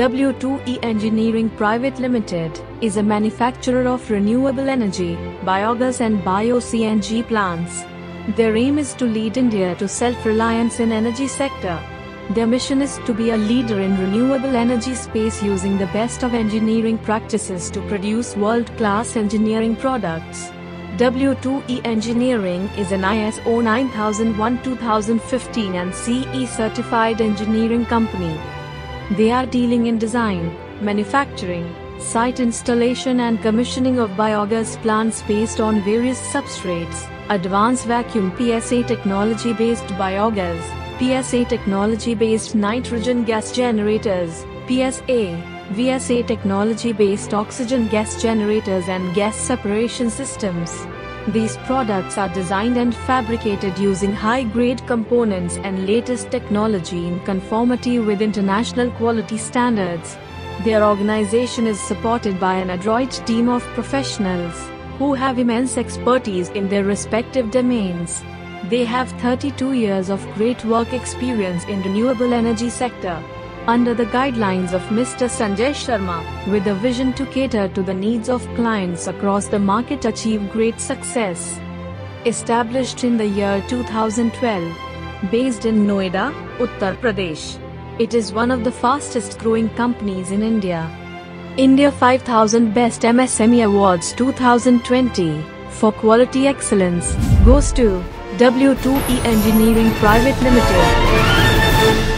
W2E Engineering Private Limited is a manufacturer of renewable energy, biogas and bio-CNG plants. Their aim is to lead India to self-reliance in energy sector. Their mission is to be a leader in renewable energy space using the best of engineering practices to produce world-class engineering products. W2E Engineering is an ISO 9001-2015 and CE certified engineering company. They are dealing in design, manufacturing, site installation and commissioning of biogas plants based on various substrates, advanced vacuum PSA technology based biogas, PSA technology based nitrogen gas generators, PSA, VSA technology based oxygen gas generators and gas separation systems. These products are designed and fabricated using high-grade components and latest technology in conformity with international quality standards. Their organization is supported by an adroit team of professionals who have immense expertise in their respective domains. They have 32 years of great work experience in renewable energy sector under the guidelines of Mr. Sanjay Sharma, with a vision to cater to the needs of clients across the market achieve great success. Established in the year 2012, based in Noida, Uttar Pradesh, it is one of the fastest growing companies in India. India 5000 Best MSME Awards 2020 for quality excellence goes to W2E Engineering Private Limited.